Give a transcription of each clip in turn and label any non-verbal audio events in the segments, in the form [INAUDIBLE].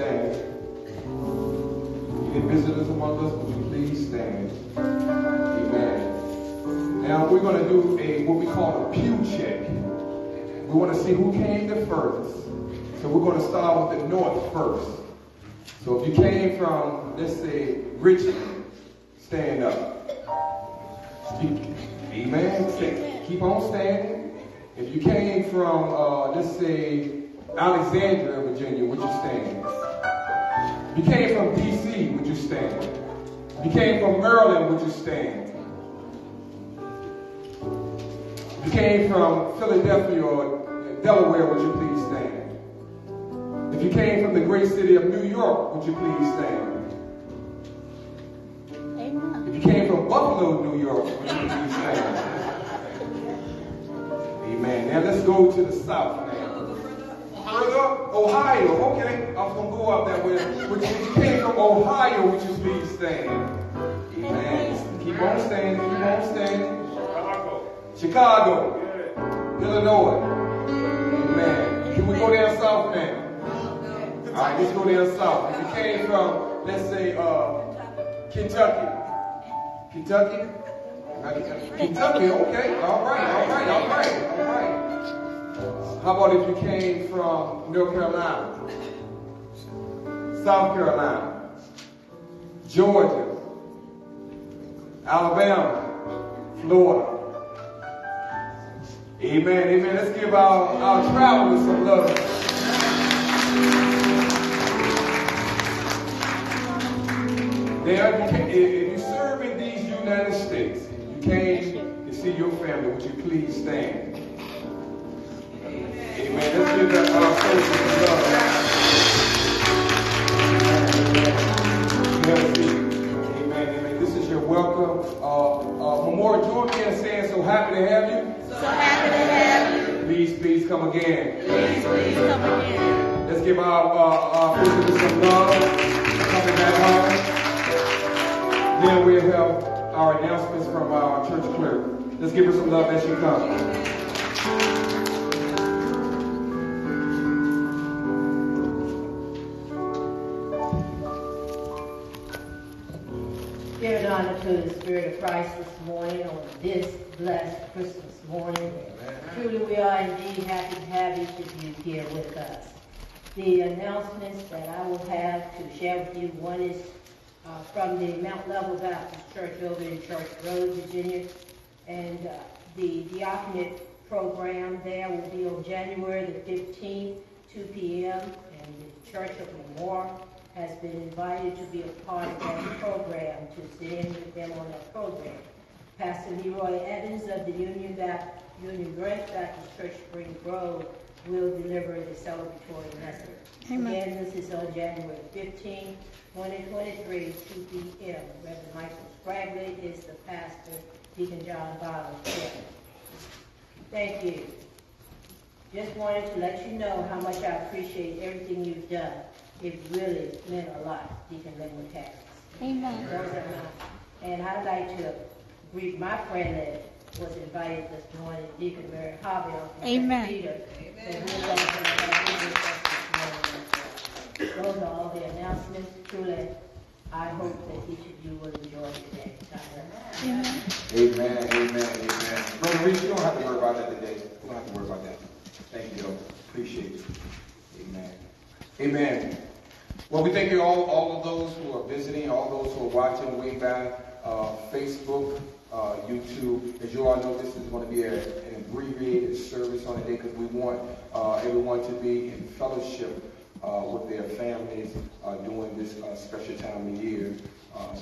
stand? Any visitors among us, would you please stand? Amen. Now we're going to do a what we call a pew check. We want to see who came the first. So we're going to start with the north first. So if you came from, let's say, Richmond, stand up. Amen. Keep on standing. If you came from, uh, let's say, Alexandria, Virginia, would you stand? If you came from D.C., would you stand? If you came from Maryland, would you stand? If you came from Philadelphia or Delaware, would you please stand? If you came from the great city of New York, would you please stand? Amen. If you came from Buffalo, New York, would you please stand? Amen. Now let's go to the south now. Further Ohio. Okay, I'm going to go up that way. If you came from Ohio, would you please stand? Amen. Keep on standing. Keep on standing. Chicago. Illinois. Amen. Can we go down south now? All right, let's go down south. If you came from, let's say, uh, Kentucky. Kentucky? Kentucky, okay. All right, all right, all right, all right. How about if you came from North Carolina? South Carolina? Georgia? Alabama? Florida? Amen, amen. Let's give our, our travelers some love. If you serve in these United States, you came to see your family, would you please stand? Amen. Let's give that, our soldiers some love. Amen, amen. This is your welcome. Uh, uh, Marmora, join me in saying, so happy to have you. So happy to have you. Please, please come again. Please, please come again. Let's give our, uh, our some love. Coming back home. Then we'll have our announcements from our church clerk. Let's give her some love as she comes. The Spirit of Christ this morning on this blessed Christmas morning. Amen. Truly, we are indeed happy to have each of you here with us. The announcements that I will have to share with you, one is uh, from the Mount Level Baptist Church over in Church Road, Virginia. And uh, the diaconate program there will be on January the 15th, 2 p.m. And the Church of Marmora has been invited to be a part of that program, to in with them on that program. Pastor Leroy Evans of the Union, Baptist, Union Grace Baptist Church Spring Grove will deliver the celebratory message. Amen. Again, this is on January 15th, 2023, 2 p.m. Reverend Michael Spragley is the pastor. Deacon John Bottom Thank you. Just wanted to let you know how much I appreciate everything you've done. It really meant a lot, Deacon Linwood Harris. Amen. And I'd like to greet my friend that was invited this morning, Deacon Mary Harvey. Amen. Peter. Amen. Those are all the announcements. Truly, I hope that each of you will enjoy today. Amen. Amen. Amen. Amen. Brother Reese, you don't have to worry about that today. You don't have to worry about that. Thank you, though. Appreciate it. Amen. Amen. Well, we thank you all, all of those who are visiting, all those who are watching way back, uh, Facebook, uh, YouTube. As you all know, this is going to be a, an abbreviated service on the day because we want uh, everyone to be in fellowship uh, with their families uh, during this uh, special time of year.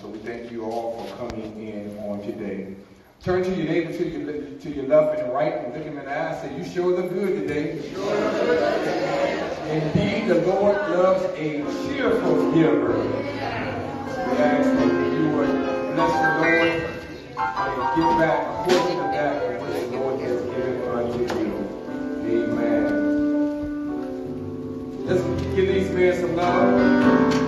So we thank you all for coming in on today. Turn to your neighbor to your, to your left and right and look him in the eye and say, you sure look good today. Indeed, the Lord loves a cheerful giver. We ask that you would bless the Lord and give back a portion of that which the Lord has given unto you. Amen. Let's give these men some love.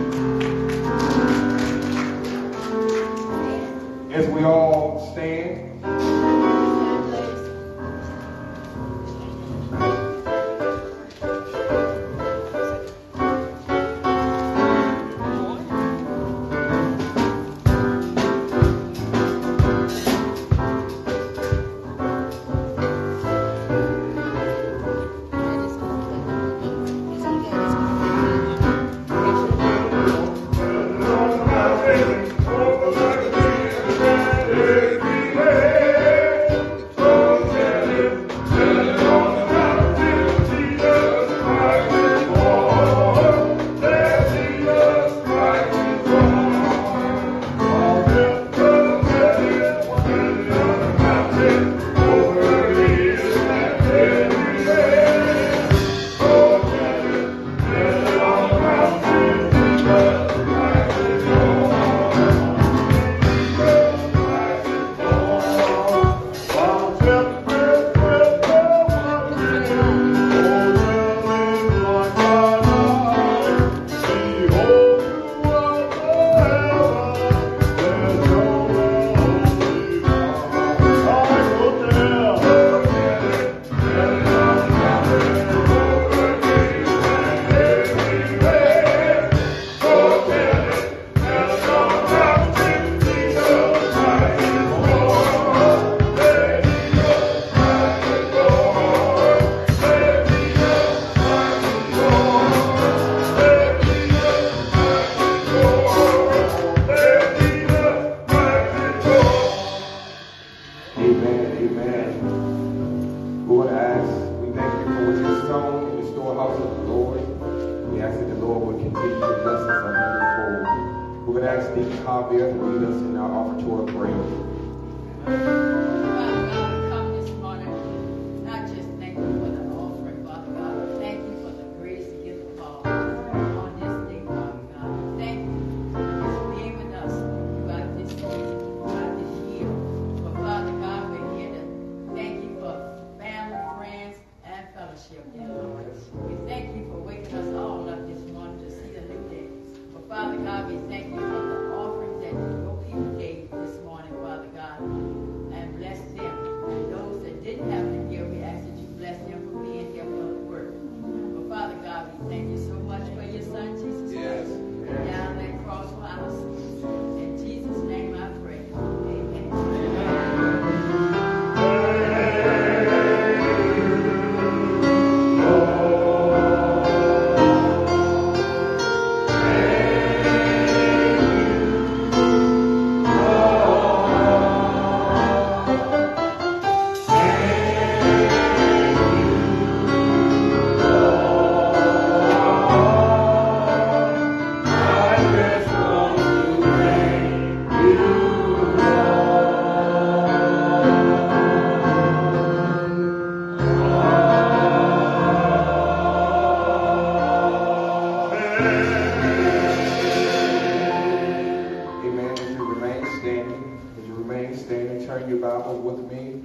Amen. As you remain standing, as you remain standing, turn your Bible with me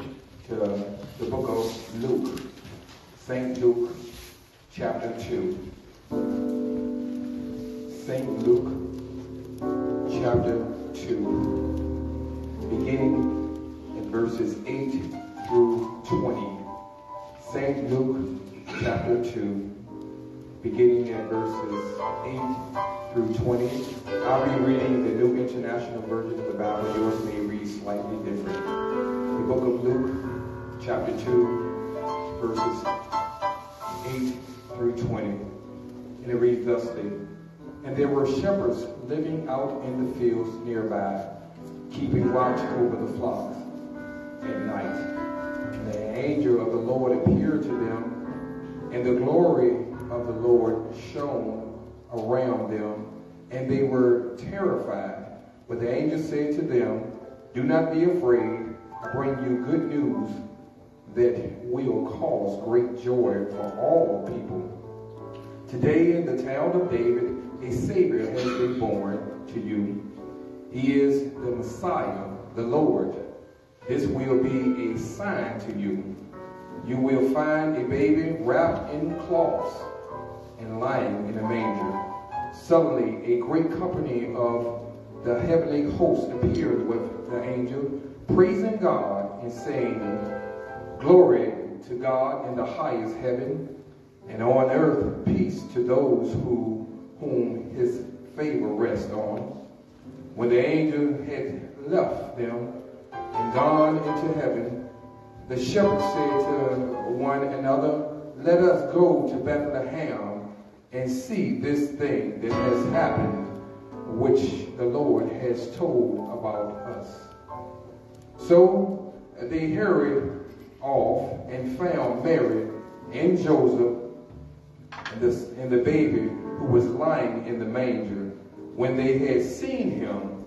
to the book of Luke, St. Luke, chapter 2. Verses 8 through 20. I'll be reading the New International Version of the Bible. Yours may read slightly different. The book of Luke, chapter 2, verses 8 through 20. And it reads thusly. And there were shepherds living out in the fields nearby, keeping watch over the flocks at night. And the angel of the Lord appeared to them, and the glory of the Lord shone around them, and they were terrified. But the angel said to them, Do not be afraid. I bring you good news that will cause great joy for all people. Today in the town of David, a Savior has been born to you. He is the Messiah, the Lord. This will be a sign to you. You will find a baby wrapped in cloths and lying in a manger. Suddenly, a great company of the heavenly host appeared with the angel, praising God and saying, Glory to God in the highest heaven, and on earth peace to those who whom his favor rests on. When the angel had left them and gone into heaven, the shepherds said to one another, Let us go to Bethlehem and see this thing that has happened, which the Lord has told about us. So they hurried off and found Mary and Joseph and the, and the baby who was lying in the manger. When they had seen him,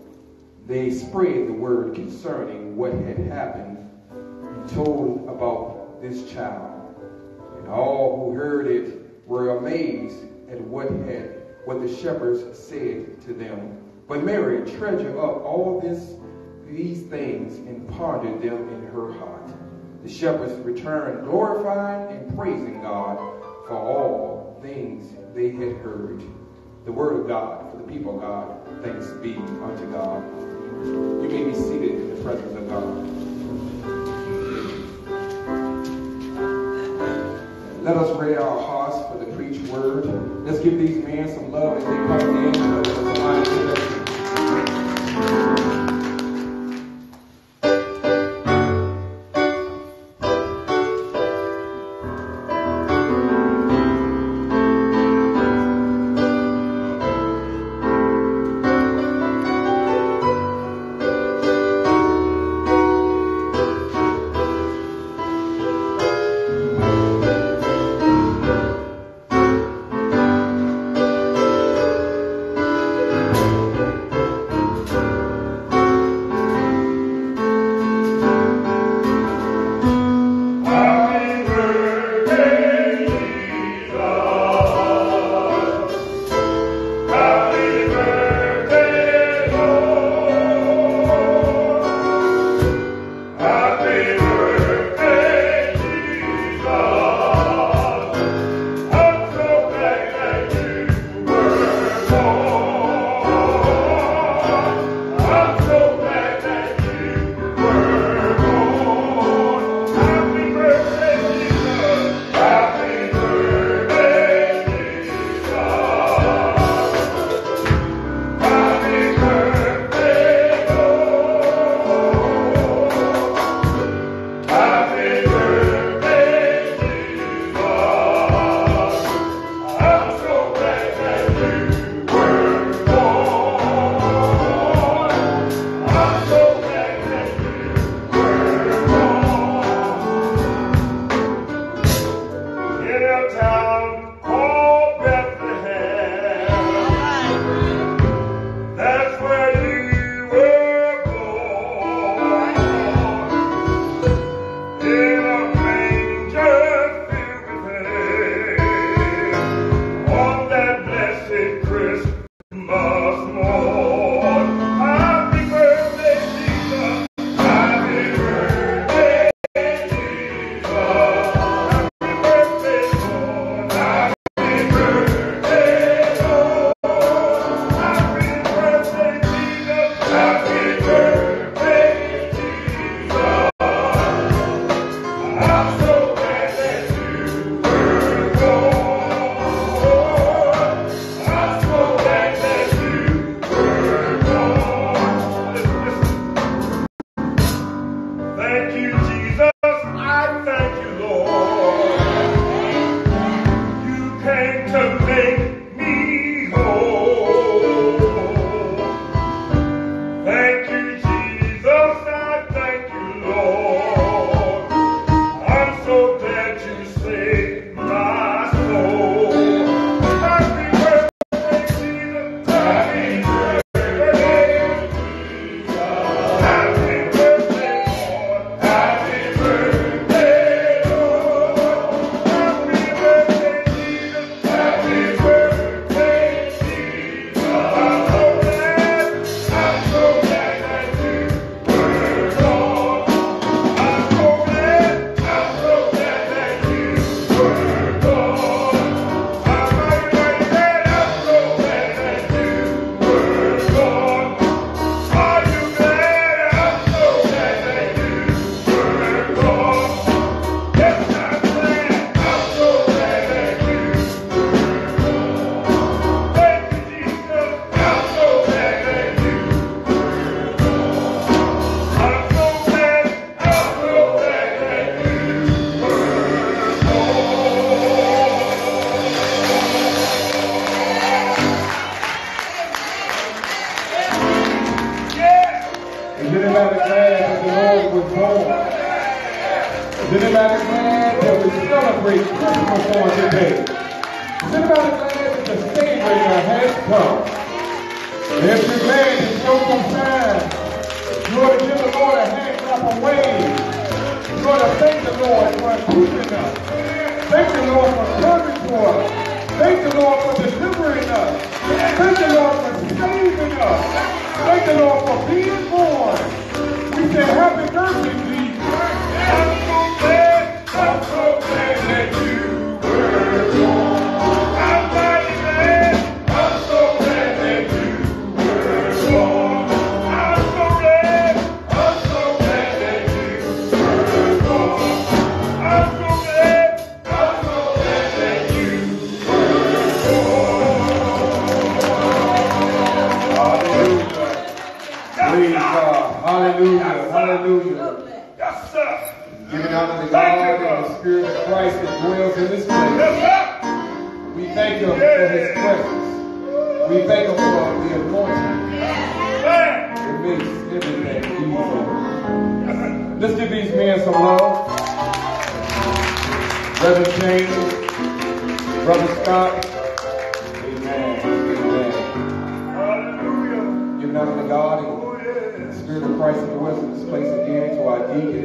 they spread the word concerning what had happened and told about this child. And all who heard it were amazed at what had what the shepherds said to them. But Mary treasured up all this these things and pondered them in her heart. The shepherds returned, glorifying and praising God for all things they had heard. The word of God for the people of God. Thanks be unto God. You may be seated in the presence of God. Let us ready our hearts word. Let's give these men some love as they come in.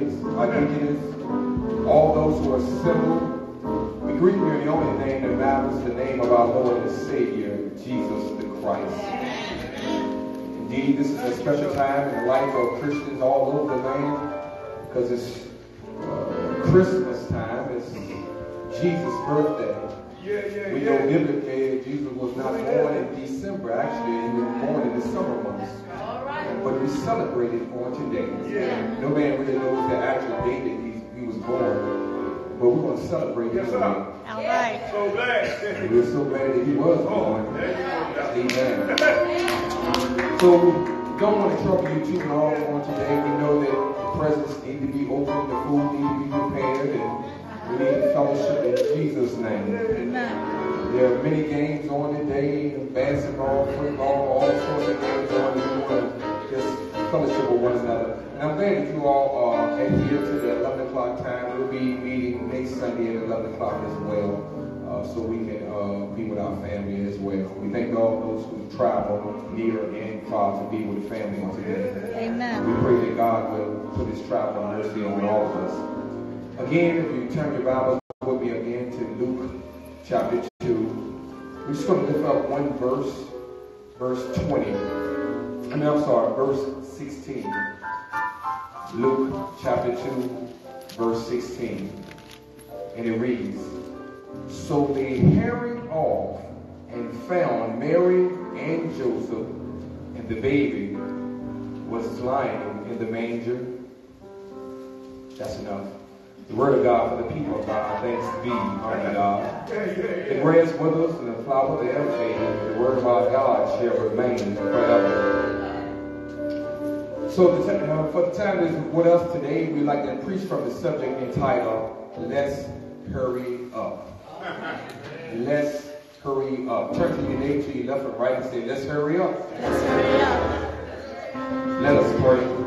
Deacons, all those who are assembled. We greet you in the only name that matters, the name of our Lord and Savior, Jesus the Christ. Indeed, this is a special time in the life of Christians all over the land because it's uh, Christmas time. It's Jesus' birthday. Yeah, yeah, We know biblically Jesus was not born in December. Actually, he was born in the summer months. All right. But we celebrate it on today. Yeah. No man really knows the actual date that he, he was born. But we're going to celebrate it Yes, sir. All right. So And glad. we're so glad that he was Oh, born. there you go. Amen. [LAUGHS] So we don't want to trouble you too long on today. We know that the presents need to be opened, the food need to be prepared, and we need fellowship in Jesus' name. Amen. There are many games on today, basketball, football, all sorts of games on. We just fellowship with one another. And I'm glad that you all are adhere to the 11 o'clock time. We'll be meeting next Sunday at 11 o'clock as well, uh, so we can uh, be with our family as well. We thank all those who travel near and far to be with the family on today. Amen. We pray that God will put his travel mercy on all of us. Again, if you turn your Bibles with me again to Luke chapter 2, we're just going to lift up one verse, verse 20. I mean, I'm sorry, verse 16. Luke chapter 2, verse 16. And it reads, So they hurried off and found Mary and Joseph and the baby was lying in the manger. That's enough. The word of God for the people of God. Thanks be unto God. The grass withers and the flower thereof fade. The word of our God shall remain forever. So the t- uh, for the time that is with us today, we'd like to preach from the subject entitled, Let's Hurry Up. Let's hurry up. Turn to your neighbor to your left and right and say, Let's hurry up. Let's hurry up. Let us pray.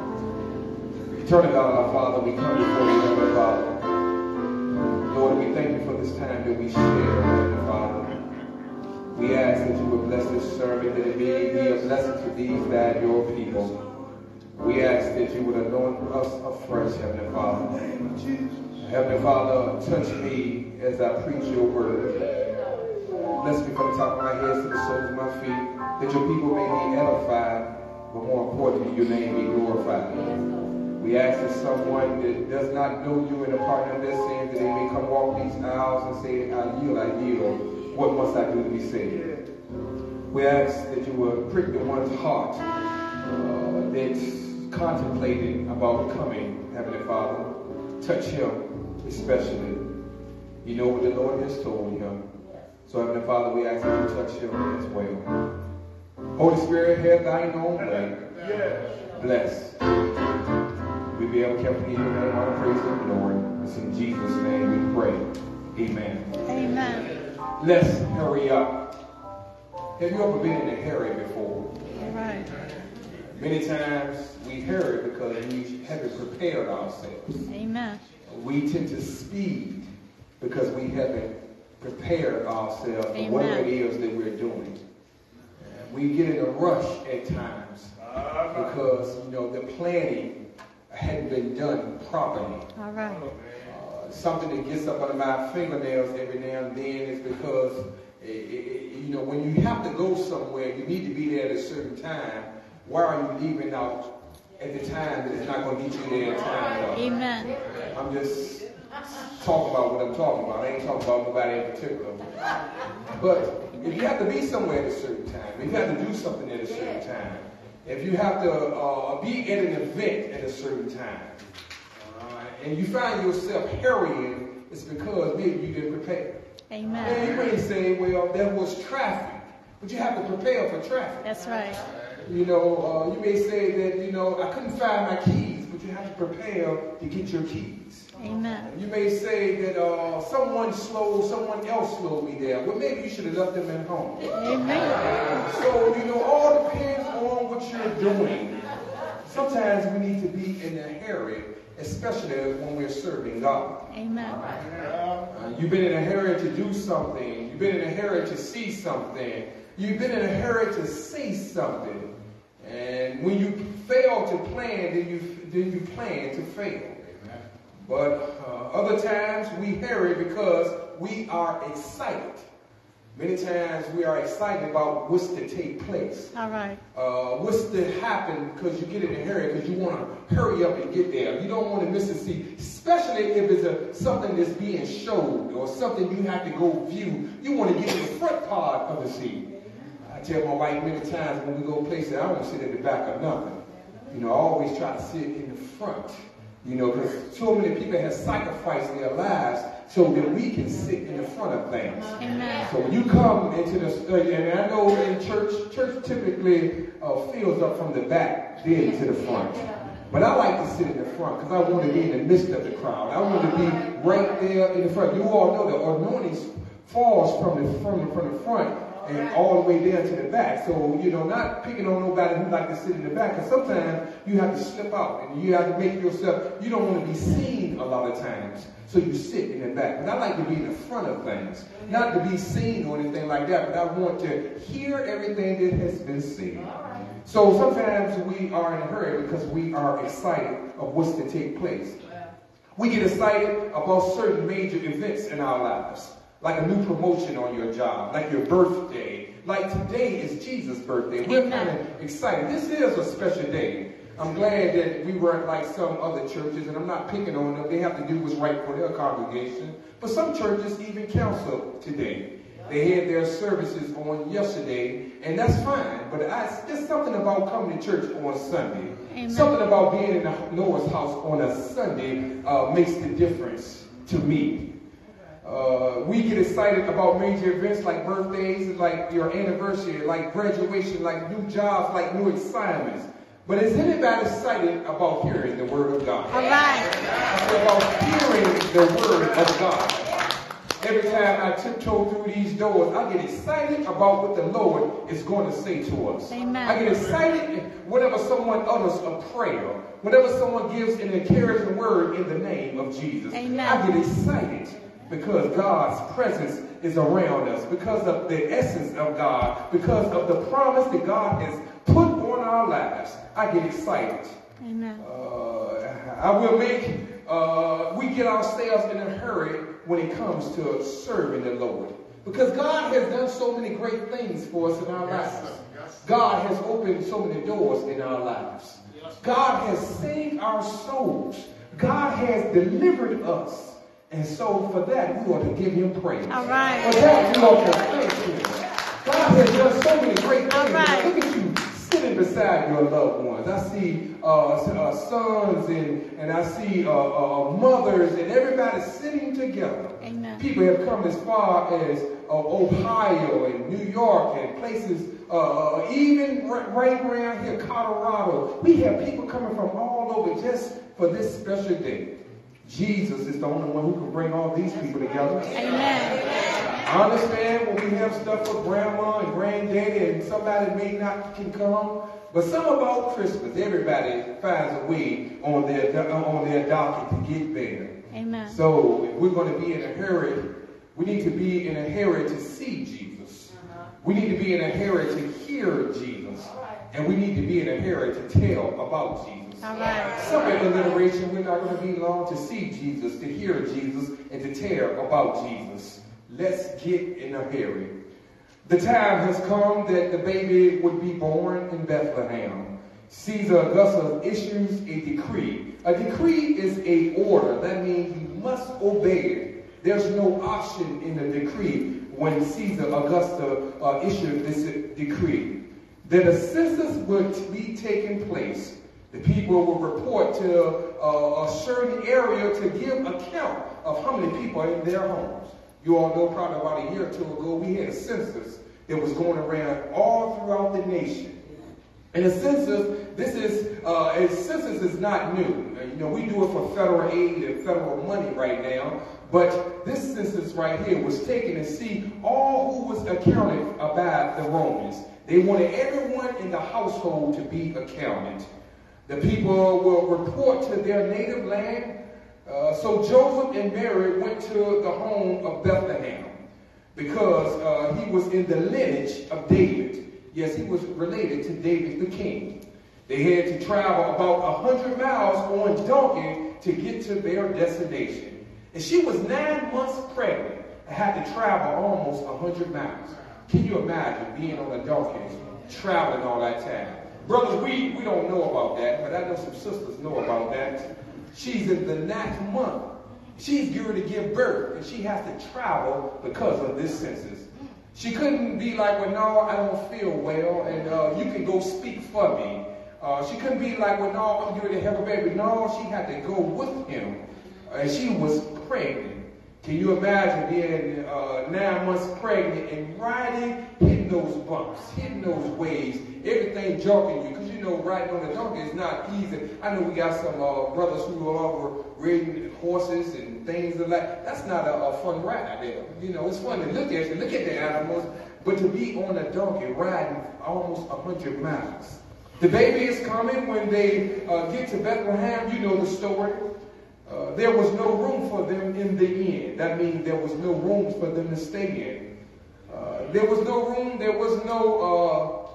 Eternal God, our Father, we come before you, Heavenly Father. Lord, we thank you for this time that we share, Heavenly Father. We ask that you would bless this sermon, that it may be a blessing to these that your people. We ask that you would anoint us afresh, Heavenly Father. Heavenly Father, touch me as I preach your word. Bless me from the top of my head to the soles of my feet, that your people may be edified, but more importantly, your name be glorified. We ask that someone that does not know you and a partner of their sins, that they may come walk these aisles and say, I yield, I yield. What must I do to be saved? We ask that you will prick the one's heart uh, that's contemplating about coming, Heavenly Father. Touch him especially. You know what the Lord has told him. So, Heavenly Father, we ask that you touch him as well. Holy Spirit, have thine own way. Bless. We be able to carefully give your name all the praise and glory. It's in Jesus' name we pray. Amen. Amen. Let's hurry up. Have you ever been in a hurry before? All right. Many times we hurry because we haven't prepared ourselves. Amen. We tend to speed because we haven't prepared ourselves for whatever it is that we're doing. We get in a rush at times ah. because you know the planning hadn't been done properly. All right. Uh, something that gets up under my fingernails every now and then is because eh, eh, eh, you know when you have to go somewhere, you need to be there at a certain time. Why are you leaving out at the time that it's not going to get you there in time? Amen. I'm just talking about what I'm talking about. I ain't talking about nobody in particular. But if you have to be somewhere at a certain time, if you have to do something at a certain time, if you have to uh, be at an event at a certain time, uh, and you find yourself hurrying, it's because maybe you didn't prepare. And Amen. you may say, well, there was traffic, but you have to prepare for traffic. That's right. You know, uh, you may say that, you know, I couldn't find my keys, but you have to prepare to get your keys. Amen. You may say that uh, someone slowed, someone else slowed me there. Well, maybe you should have left them at home. Amen. So, you know, all depends on what you're doing. Sometimes we need to be in a hurry, especially when we're serving God. Amen. Uh, you've been in a hurry to do something. You've been in a hurry to see something. You've been in a hurry to say something. And when you fail to plan, then you then you plan to fail. But uh, other times we hurry because we are excited. Many times we are excited about what's to take place. All right. Uh, what's to happen because you get in a hurry because you want to hurry up and get there. You don't want to miss a seat, especially if it's a, something that's being showed or something you have to go view. You want to get in the front part of the seat. I tell my wife many times when we go places, I don't sit in the back of nothing. You know, I always try to sit in the front. You know, because so many people have sacrificed their lives so that we can sit in the front of things. Amen. So when you come into the study, and I know in church, church typically uh, fills up from the back, then to the front. But I like to sit in the front because I want to be in the midst of the crowd. I want to be right there in the front. You all know the anointing falls from the from the, from the front and all the way down to the back. So, you know, not picking on nobody who like to sit in the back, because sometimes you have to slip out and you have to make yourself, you don't want to be seen a lot of times. So you sit in the back. But I like to be in the front of things. Not to be seen or anything like that, but I want to hear everything that has been said. So sometimes we are in a hurry because we are excited of what's to take place. We get excited about certain major events in our lives, like a new promotion on your job, like your birthday. Like today is Jesus' birthday. We're kind of excited. This is a special day. I'm glad that we weren't like some other churches, and I'm not picking on them. They have to do what's right for their congregation. But some churches even counsel today. They had their services on yesterday, and that's fine. But I, there's something about coming to church on Sunday. Amen. Something about being in the Lord's house on a Sunday uh, makes the difference to me. Uh, we get excited about major events like birthdays, like your anniversary, like graduation, like new jobs, like new assignments. But is anybody excited about hearing the word of God? All right. About hearing the word of God. Every time I tiptoe through these doors, I get excited about what the Lord is going to say to us. Amen. I get excited whenever someone utters a prayer, whenever someone gives an encouraging word in the name of Jesus. Amen. I get excited because God's presence is around us, because of the essence of God, because of the promise that God has put on our lives. I get excited. Amen. Uh, I will make, uh, we get ourselves in a hurry when it comes to serving the Lord. Because God has done so many great things for us in our lives. God has opened so many doors in our lives. God has saved our souls. God has delivered us. And so for that, we ought to give him praise. All right. For that, we ought to thank him. God has done so many great things. All right. Look at you sitting beside your loved ones. I see uh, uh, sons and, and I see uh, uh, mothers and everybody sitting together. Amen. People have come as far as uh, Ohio and New York and places, uh, uh, even right, right around here, Colorado. We have people coming from all over just for this special day. Jesus is the only one who can bring all these people together. Amen. I understand when we have stuff for grandma and granddaddy and somebody may not can come, but some about Christmas. Everybody finds a way on their on their docket to get there. Amen. So if we're going to be in a hurry, we need to be in a hurry to see Jesus. We need to be in a hurry to hear Jesus. And we need to be in a hurry to tell about Jesus. All right. Some in alliteration, we're not going to be long to see Jesus, to hear Jesus, and to tell about Jesus. Let's get in a hurry. The time has come that the baby would be born in Bethlehem. Caesar Augustus issues a decree. A decree is a order. That means you must obey it. There's no option in the decree when Caesar Augustus uh, issued this decree. That a census would be taking place. The people will report to uh, a certain area to give account of how many people are in their homes. You all know probably about a year or two ago, we had a census that was going around all throughout the nation. And the census, this is, uh, a census is not new. You know, we do it for federal aid and federal money right now. But this census right here was taken to see all who was accounted about the Romans. They wanted everyone in the household to be accounted. The people will report to their native land. Uh, so Joseph and Mary went to the home of Bethlehem because uh, he was in the lineage of David. Yes, he was related to David the king. They had to travel about 100 miles on donkey to get to their destination. And she was nine months pregnant and had to travel almost 100 miles. Can you imagine being on a donkey, traveling all that time? Brothers, we, we don't know about that, but I know some sisters know about that. She's in the ninth month. She's geared to give birth, and she has to travel because of this census. She couldn't be like, well, no, I don't feel well, and uh, you can go speak for me. Uh, she couldn't be like, well, no, I'm going to have a baby. No, she had to go with him. And she was pregnant. Can you imagine being uh, nine months pregnant and riding, hitting those bumps, hitting those waves, everything jumping you? Because you know, riding on a donkey is not easy. I know we got some uh, brothers who are over riding horses and things like that. That's not a, a, fun ride there. You know, it's fun to look at, to look at the animals, but to be on a donkey riding almost 100 miles. The baby is coming when they uh, get to Bethlehem. You know the story. Uh, there was no room for them in the inn. That means there was no rooms for them to stay in. Uh, there was no room. There was no. Uh,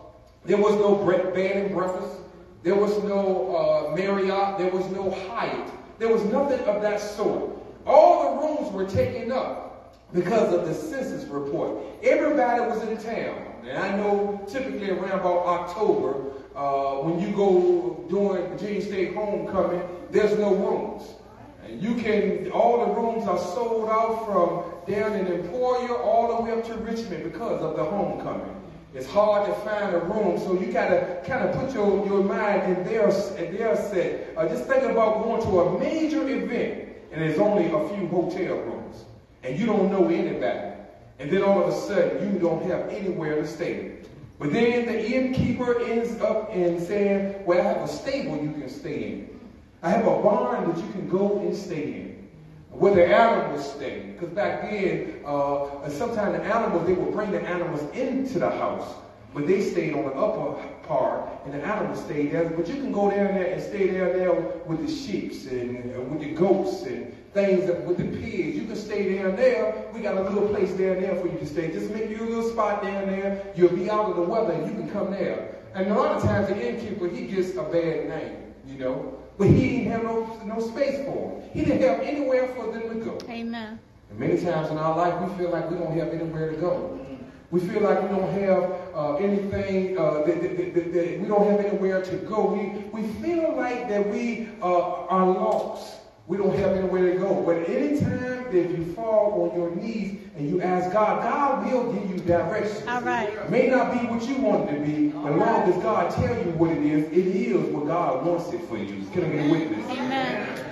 there was no bed and breakfast. There was no uh, Marriott. There was no Hyatt. There was nothing of that sort. All the rooms were taken up because of the census report. Everybody was in town. And I know typically around about October, uh, when you go during Virginia State homecoming, there's no rooms. And you can, all the rooms are sold out from down in Emporia all the way up to Richmond because of the homecoming. It's hard to find a room, so you gotta kind of put your, your mind in their, in their set. Uh, just think about going to a major event, and there's only a few hotel rooms, and you don't know anybody. And then all of a sudden, you don't have anywhere to stay. But then the innkeeper ends up in saying, well, I have a stable you can stay in. I have a barn that you can go and stay in. Where the animals stay. Because back then, uh, sometimes the animals, they would bring the animals into the house. But they stayed on the upper part, and the animals stayed there. But you can go down there and stay down there with the sheep and with the goats and things with the pigs. You can stay down there. We got a little place down there for you to stay. Just make you a little spot down there. You'll be out of the weather and you can come there. And a lot of times the innkeeper, he gets a bad name, you know. But he didn't have no, no space for them. He didn't have anywhere for them to go. Amen. And many times in our life, we feel like we don't have anywhere to go. We feel like we don't have uh, anything, uh, that, that, that, that, we don't have anywhere to go. We, we feel like that we uh, are lost. We don't have anywhere to go. But anytime that you fall on your knees and you ask God, God will give you direction. All right. May not be what you want it to be, but as long as God tell you what it is, it is what God wants it for you. Can I get a witness? Amen.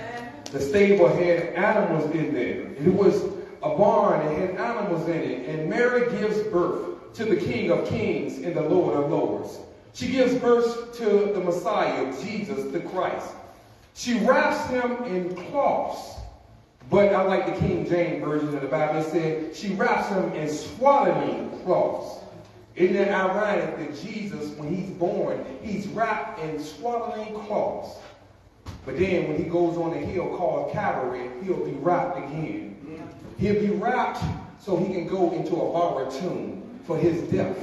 The stable had animals in there. It was a barn. It had animals in it. And Mary gives birth to the King of Kings and the Lord of Lords. She gives birth to the Messiah, Jesus the Christ. She wraps him in cloths. But I like the King James Version of the Bible. It said she wraps him in swaddling cloths. Isn't it ironic that Jesus, when he's born, he's wrapped in swaddling cloths? But then when he goes on the hill called Calvary, he'll be wrapped again. He'll be wrapped so he can go into a borrowed tomb for his death.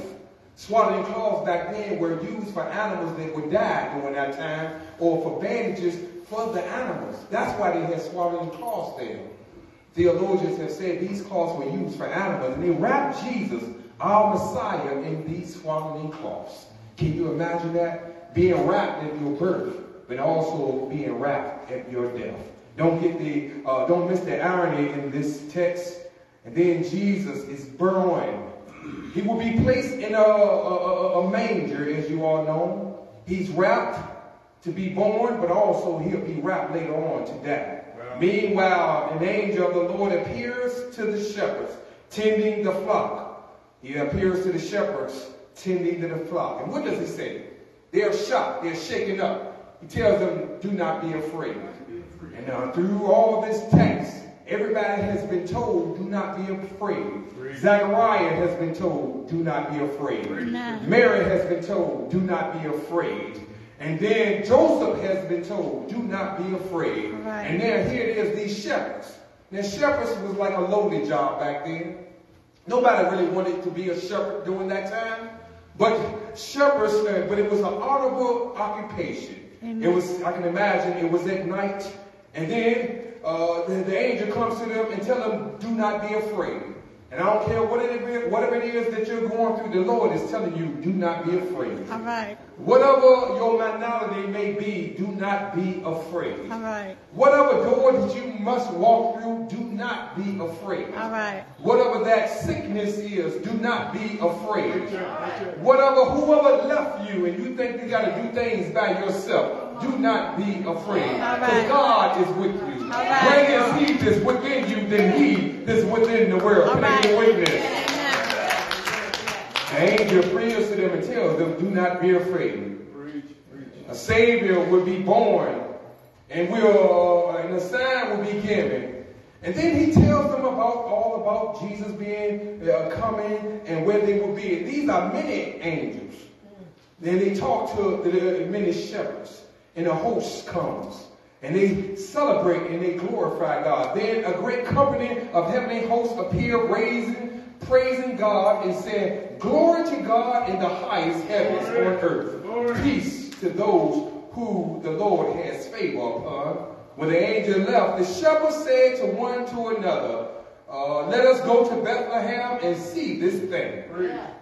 Swaddling cloths back then were used for animals that would die during that time or for bandages for the animals. That's why they had swaddling cloths there. Theologians have said these cloths were used for animals, and they wrapped Jesus, our Messiah, in these swaddling cloths. Can you imagine that? Being wrapped at your birth, but also being wrapped at your death. Don't get the, uh, don't miss the irony in this text. And then Jesus is born. He will be placed in a, a, a manger, as you all know. He's wrapped to be born, but also he'll be wrapped later on to die. Meanwhile, an angel of the Lord appears to the shepherds, tending the flock. He appears to the shepherds, tending to the flock. And what does he say? They're shocked, they're shaken up. He tells them, do not be afraid. And uh, through all this text, everybody has been told, do not be afraid. Zechariah has been told, do not be afraid. Amen. Mary has been told, do not be afraid. And then Joseph has been told, do not be afraid. Right. And then here it is, these shepherds. Now, shepherds was like a lowly job back then. Nobody really wanted to be a shepherd during that time. But shepherds, but it was an honorable occupation. Amen. It was, I can imagine, it was at night. And then uh, the, the angel comes to them and tell them, do not be afraid. And I don't care what it is, whatever it is that you're going through, the Lord is telling you, do not be afraid. All right. Whatever your minority may be, do not be afraid. All right. Whatever door that you must walk through, do not be afraid. All right. Whatever that sickness is, do not be afraid. Whatever, whoever left you and you think you got to do things by yourself, do not be afraid. Because. God is with you. Greater is He that's within you than He that's within the world. Can I get witness? Amen. The angel prays to them and tells them, do not be afraid. A Savior will be born, and we'll, uh, and a sign will be given. And then he tells them about all about Jesus being uh, coming and where they will be. And these are many angels. Then they talk to the many shepherds, and a host comes. And they celebrate and they glorify God. Then a great company of heavenly hosts appear, raising, praising God, and saying, Glory to God in the highest heavens on earth. Peace to those who the Lord has favor upon. When the angel left, the shepherds said to one to another, uh, Let us go to Bethlehem and see this thing,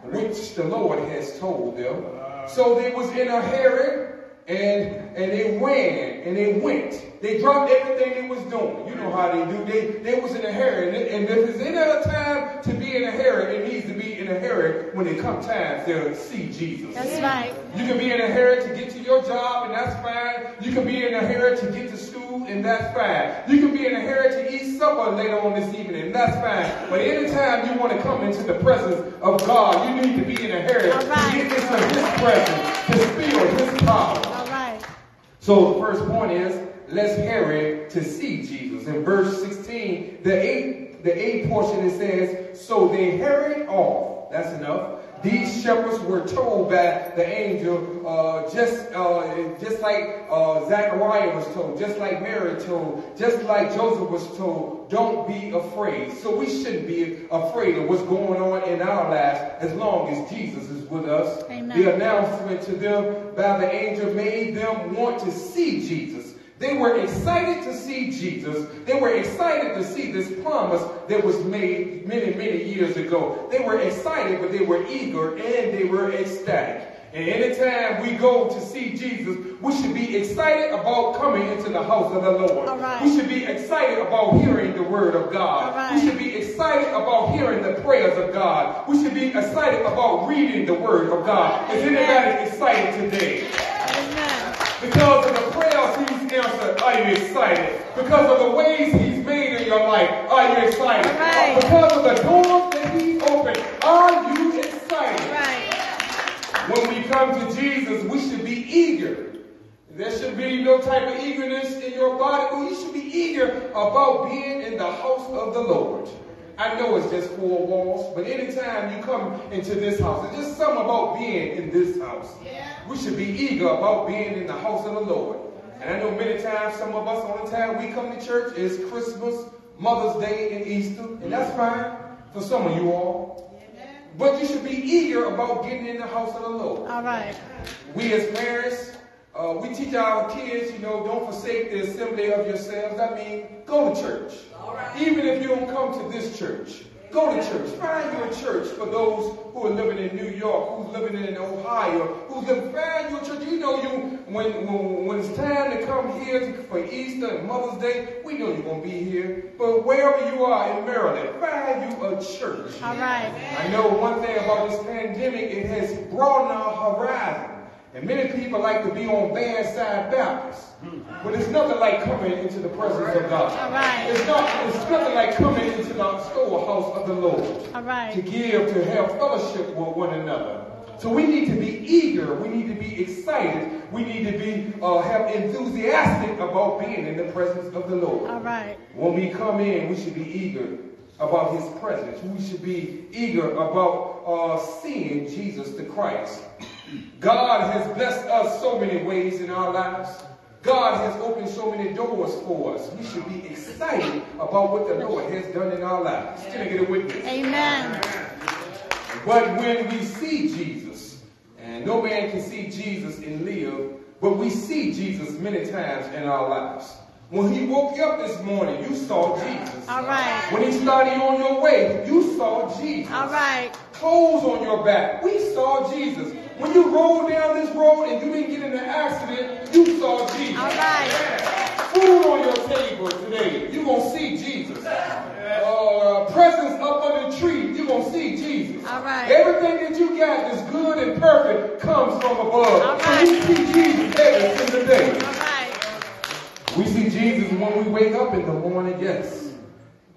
which the Lord has told them. So they was in a hurry, and and they ran and they went. They dropped everything they was doing. You know how they do. They they was in a hurry, and, and if there's any other time to be in a hurry, it needs to be in a hurry when it come time to see Jesus. That's right. You can be in a hurry to get to your job, and that's fine. You can be in a hurry to get to school, and that's fine. You can be in a hurry to eat supper later on this evening, and that's fine. But anytime you want to come into the presence of God, you need to be in a hurry right. to get into His presence, to feel His power. All right. So the first point is let's hurry to see Jesus. In verse 16, the eight, the eight portion it says, so they hurried off. That's enough. These shepherds were told by the angel, uh, just uh, just like uh, Zachariah was told, just like Mary told, just like Joseph was told, don't be afraid. So we shouldn't be afraid of what's going on in our lives as long as Jesus is with us. Amen. The announcement to them by the angel made them want to see Jesus. They were excited to see Jesus. They were excited to see this promise that was made many, many years ago. They were excited, but they were eager and they were ecstatic. And anytime we go to see Jesus, we should be excited about coming into the house of the Lord. Right. We should be excited about hearing the word of God. Right. We should be excited about hearing the prayers of God. We should be excited about reading the word of God. Is anybody excited today? Amen. Because of the prayers answered, are you excited? Because of the ways he's made in your life, are you excited? Right. Because of the doors that he's opened, are you excited? Right. When we come to Jesus, we should be eager. There should be no type of eagerness in your body, but you should be eager about being in the house of the Lord. I know it's just four walls, but anytime you come into this house, it's just something about being in this house. We should be eager about being in the house of the Lord. And I know many times some of us on the time we come to church is Christmas, Mother's Day, and Easter, and that's fine for some of you all. But you should be eager about getting in the house of the Lord. All right. We as parents, uh, we teach our kids, you know, don't forsake the assembly of yourselves. I mean, go to church. Even if you don't come to this church, go to church. Find your church for those who are living in New York, who's living in Ohio, who's living, find your church. You know, you when, when, when it's time to come here for Easter and Mother's Day, we know you're going to be here. But wherever you are in Maryland, find you a church. All right. I know one thing about this pandemic, it has broadened our horizon. And many people like to be on Bedside Baptist. But it's nothing like coming into the presence of God. All right. It's, not, it's nothing like coming into the storehouse of the Lord. All To give, to have fellowship with one another. So we need to be eager. We need to be excited. We need to be uh, have enthusiastic about being in the presence of the Lord. All right. When we come in, we should be eager about his presence. We should be eager about uh, seeing Jesus the Christ. God has blessed us so many ways in our lives. God has opened so many doors for us. We should be excited about what the Lord has done in our lives. Can I get a witness? Amen. But when we see Jesus, and no man can see Jesus and live, but we see Jesus many times in our lives. When he woke you up this morning, you saw Jesus. All right. When he started you on your way, you saw Jesus. All right. Clothes on your back, we saw Jesus. When you rolled down this road and you didn't get in an accident, you saw Jesus. All right. Food on your table today, you're going to see Jesus. Uh, presents up on the tree, you're going to see Jesus. All right. Everything that you got that's good and perfect comes from above. All So right. we see Jesus every single day. All right. We see Jesus when we wake up in the morning, yes.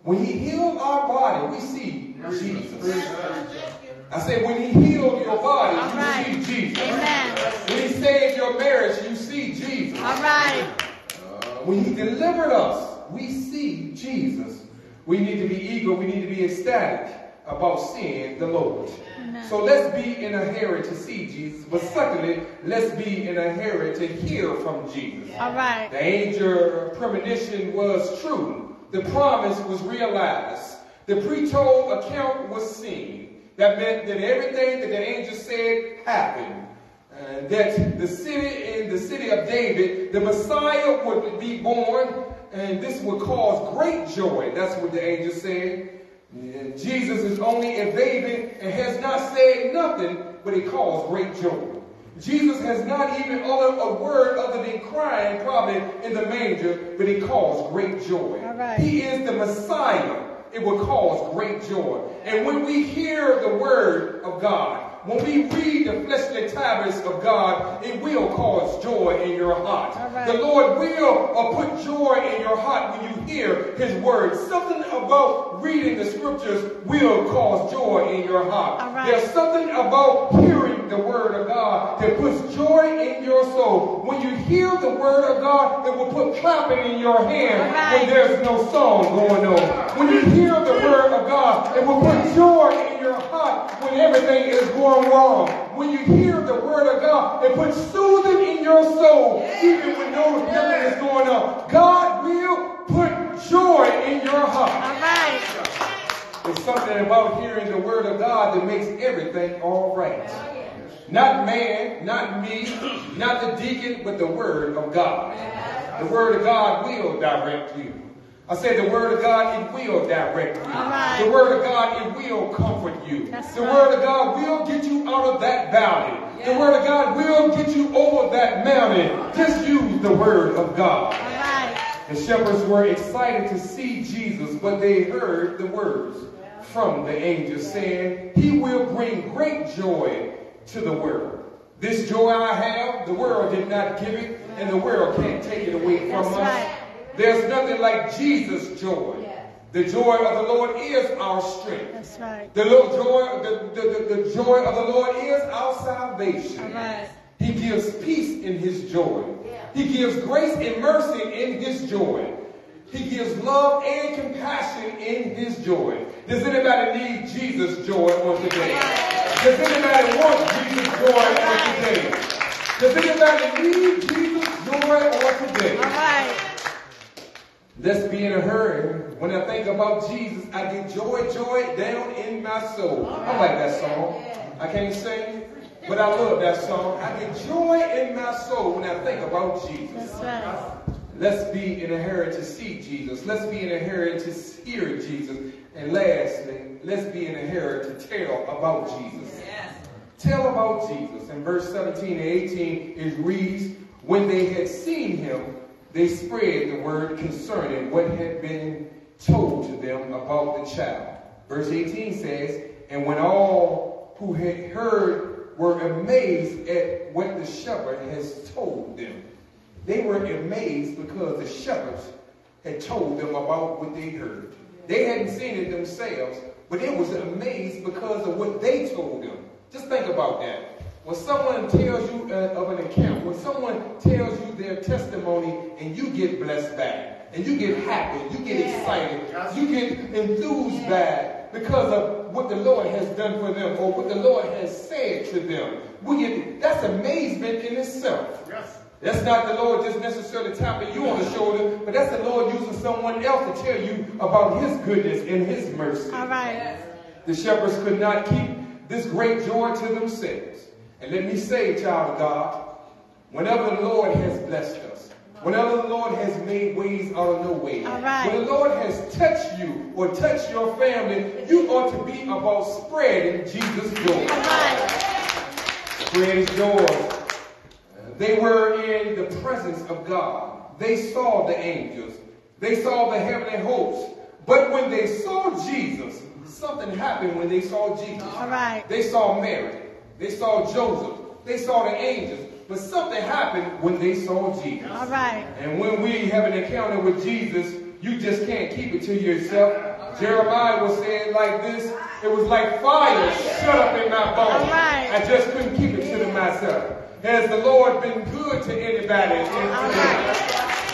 When he healed our body, we see Jesus. I say when he healed your body, All you right. see Jesus. Amen. When he saved your marriage, you see Jesus. All right. Uh, when he delivered us, we see Jesus. We need to be eager, we need to be ecstatic about seeing the Lord. Amen. So let's be in a hurry to see Jesus, but secondly, let's be in a hurry to hear from Jesus. All right. The angel premonition was true. The promise was realized. The pre-told account was seen. That meant that everything that the angel said happened. And that the city in the city of David, the Messiah would be born, and this would cause great joy. That's what the angel said. And Jesus is only a baby and has not said nothing, but he caused great joy. Jesus has not even uttered a word other than crying, probably in the manger, but he caused great joy. Right. He is the Messiah. It will cause great joy. And when we hear the word of God, when we read the fleshly tablets of God, it will cause joy in your heart. Right. The Lord will uh, put joy in your heart when you hear His word. Something about reading the scriptures will cause joy in your heart. Right. There's something about hearing the word of God that puts joy in your soul. When you hear the word of God, it will put clapping in your hand right. when there's no song going on. When you hear the word of God, it will put joy in your heart when everything is going wrong. When you hear the word of God, it puts soothing in your soul, even when no nothing is going on. God will put joy in your heart. All right. There's something about hearing the word of God that makes everything all right. Not man, not me, not the deacon, but the word of God. The word of God will direct you. I said the word of God, it will direct you. Right. The word of God, it will comfort you. That's the right. word of God will get you out of that valley. The word of God will get you over that mountain. Just use the word of God. All right. The shepherds were excited to see Jesus, but they heard the words from the angel saying, He will bring great joy to the world. This joy I have, the world did not give it, and the world can't take it away from That's us. right. There's nothing like Jesus' joy. The joy of the Lord is our strength. That's right. The joy, the, the, the, the joy of the Lord is our salvation. Right. He gives peace in his joy. He gives grace and mercy in his joy. He gives love and compassion in his joy. Does anybody need Jesus' joy on today? Does anybody want Jesus' joy on today? Does anybody need Jesus' joy on today? All right. Let's be in a hurry. When I think about Jesus, I get joy, joy down in my soul. I like that song. I can't sing, but I love that song. I get joy in my soul when I think about Jesus. That's right. Let's be in a hurry to see Jesus. Let's be in a hurry to hear Jesus. And lastly, let's be in a hurry to tell about Jesus. Tell about Jesus. In verse 17 and 18, it reads, When they had seen him, they spread the word concerning what had been told to them about the child. Verse 18 says, And when all who had heard were amazed at what the shepherd has told them, they were amazed because the shepherds had told them about what they heard. They hadn't seen it themselves, but they was amazed because of what they told them. Just think about that. When someone tells you uh, of an account, when someone tells you their testimony and you get blessed back, and you get happy, you get excited, you get enthused back because of what the Lord has done for them or what the Lord has said to them. We get, that's amazement in itself. Yes. That's not the Lord just necessarily tapping you on the shoulder, but that's the Lord using someone else to tell you about his goodness and his mercy. All right. The shepherds could not keep this great joy to themselves. And let me say, child of God, whenever the Lord has blessed us, whenever the Lord has made ways out of no way, right. when the Lord has touched you or touched your family, you ought to be about spreading Jesus' joy. All right. Spread his joy. They were in the presence of God. They saw the angels. They saw the heavenly hosts. But when they saw Jesus, something happened when they saw Jesus. All right. They saw Mary. They saw Joseph. They saw the angels. But something happened when they saw Jesus. All right. And when we have an encounter with Jesus, you just can't keep it to yourself. Jeremiah was saying like this, it was like fire shut up in my bones. Right. I just couldn't keep it to myself. Has the Lord been good to anybody today?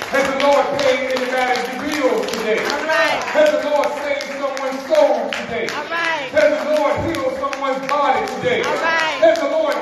Has the Lord paid anybody's bills today? Has the Lord saved someone's soul today? Has the Lord healed someone's body today? Has the Lord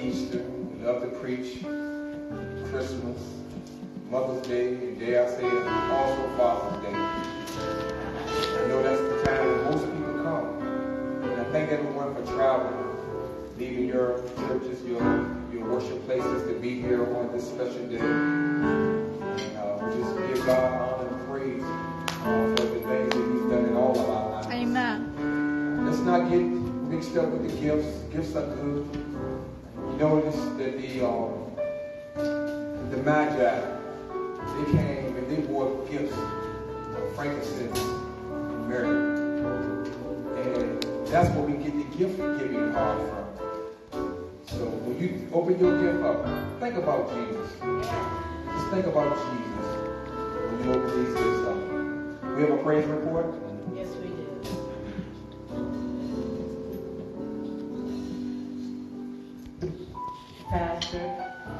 Easter. we Love to preach Christmas, Mother's Day, and dare I say it, also Father's Day. I know that's the time when most people come. And I thank everyone for traveling, leaving your churches, your your worship places to be here on this special day. And uh, we just give God honor and praise uh, for the things that He's done in all of our lives. Amen. Let's not get mixed up with the gifts. Gifts are good. Notice that the um, the Magi, they came and they brought gifts of frankincense and myrrh. And that's where we get the gift giving part from. So when you open your gift up, think about Jesus. Just think about Jesus when you open these gifts up. We have a praise report. Yes, we Pastor,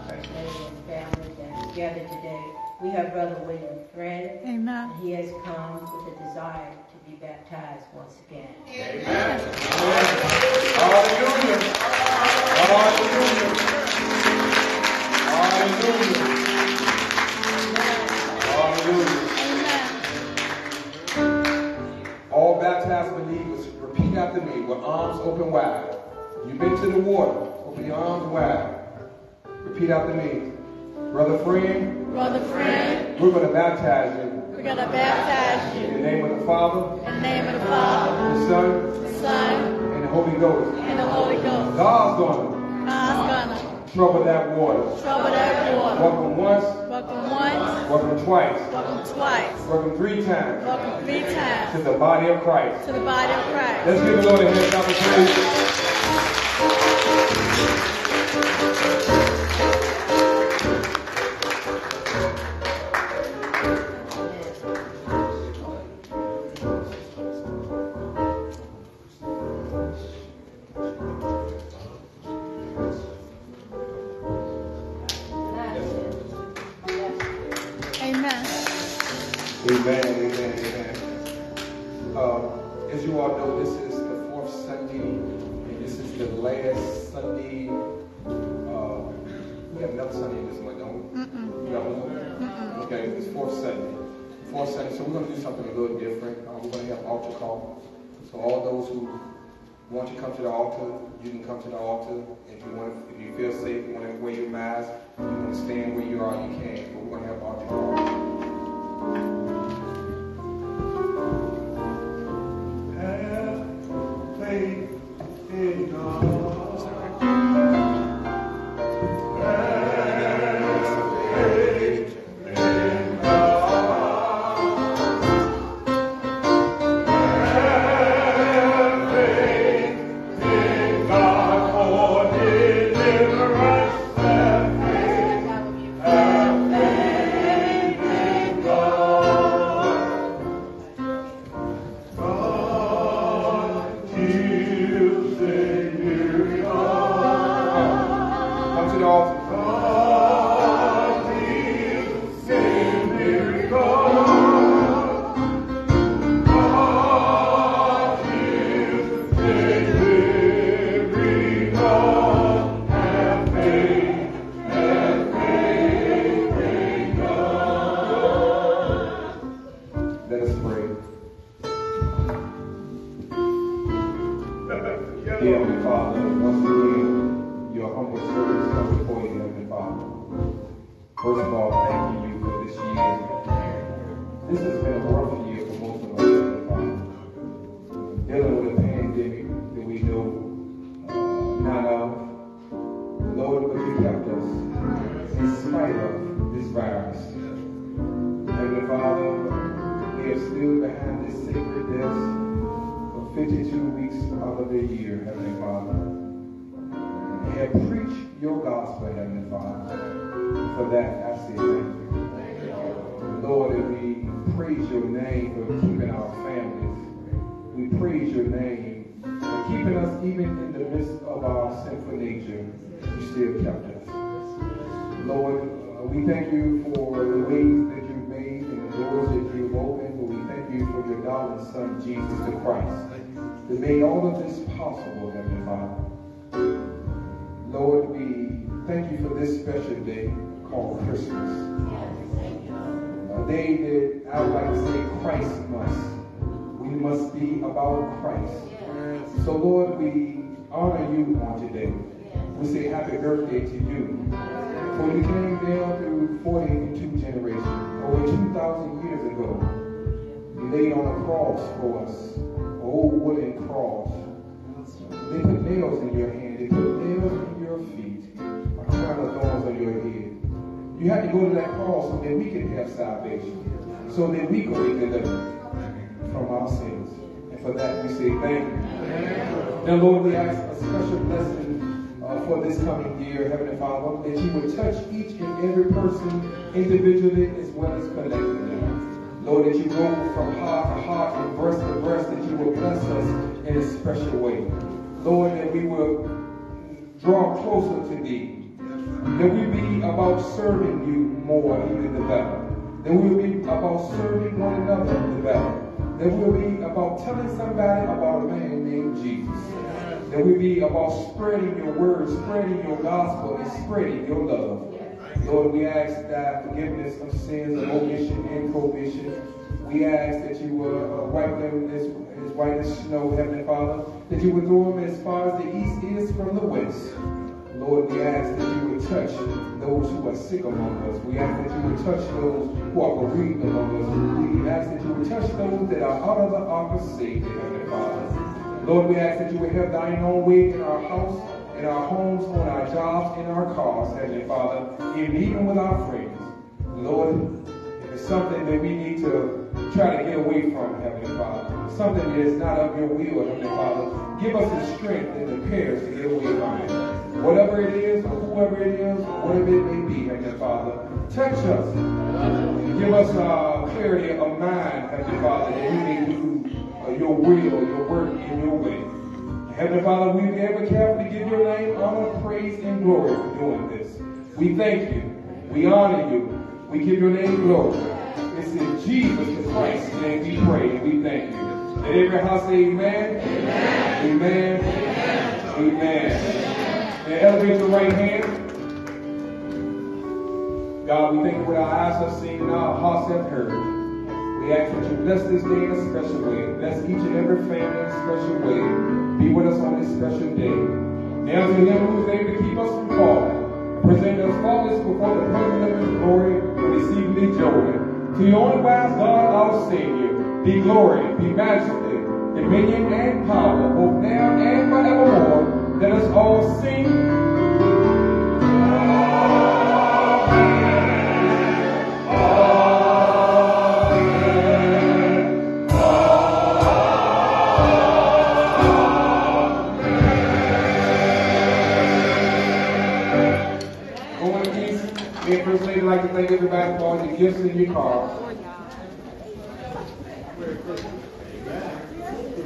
First Lady, and family that is gathered today. We have Brother William Friend, Amen. and he has come with a desire to be baptized once again. Amen. Hallelujah. Hallelujah. Hallelujah. Amen. All baptized believers, repeat after me with arms open wide. You've been to the water. Open your arms wide. Repeat after me. Brother friend, Brother friend, we're going to baptize you we're going to baptize you in the name of the Father, in the name of the Father, the Son, the Son, and the Holy Ghost. and the Holy Ghost. God's going to. God's gonna trouble that water. trouble that water. Welcome once, Welcome once, welcome twice, welcome twice, welcome three times welcome three times. to the body of Christ. to the body of Christ. Let's give the Lord a hand of praise. Can come to So Lord, we honor you on today. We say happy birthday to you. For you came down through 42 generations, over 2,000 years ago. You laid on a cross for us, an old wooden cross. They put nails in your hand, they put nails in your feet, a crown of thorns on your head. You had to go to that cross so that we could have salvation, so that we could be delivered from our sins. And for that we say thank you. Now, Lord, we ask a special blessing uh, for this coming year, Heavenly Father, that you would touch each and every person individually as well as collectively. Lord, that you go from heart to heart and breast to breast, that you will bless us in a special way. Lord, that we will draw closer to thee. That we be about serving you more, even the better. That we will be about serving one another the better. That we will be about telling somebody about a man named Jesus. That we be about spreading your word, spreading your gospel, and spreading your love. Lord, we ask that forgiveness of sins of omission and commission. We ask that you will uh, wipe them as, as white as snow, Heavenly Father. That you would throw them as far as the east is from the west. Lord, we ask that you would touch those who are sick among us. We ask that you would touch those who are bereaved among us. We ask that you would touch those that are out of the ark of safety, Heavenly Father. Lord, we ask that you would have thine own way in our house, in our homes, on our jobs, in our cars, Heavenly Father, and even with our friends. Lord, if it's something that we need to try to get away from, Heavenly Father, something that is not of your will, Heavenly Father, give us the strength and the courage to get away from it. Whatever it is, whoever it is, whatever it may be, Heavenly Father, touch us. Give us uh, clarity of mind, Heavenly Father, that we may do uh, your will, your work in your way. Heavenly Father, we be able to give your name honor, praise, and glory for doing this. We thank you. We honor you. We give your name glory. It's in Jesus Christ's name we pray and we thank you. Let every house say amen. Amen. Amen. Amen. amen. And elevate your right hand. God, we thank you what our eyes have seen and our hearts have heard. We ask that you bless this day in a special way. Bless each and every family in a special way. Be with us on this special day. Now to him who is able to keep us from falling, present us faultless before the presence of his glory with exceedingly joy. To the only wise God, our Savior, be glory, be majesty, dominion, and power, both now and forevermore. Let us all sing. Go in peace. Me First Lady like to thank everybody for all the gifts in your car.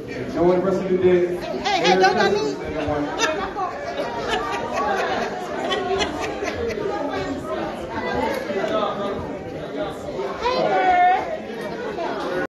Enjoy the rest of the day. Hey, hey, don't Merry Christmas, everyone.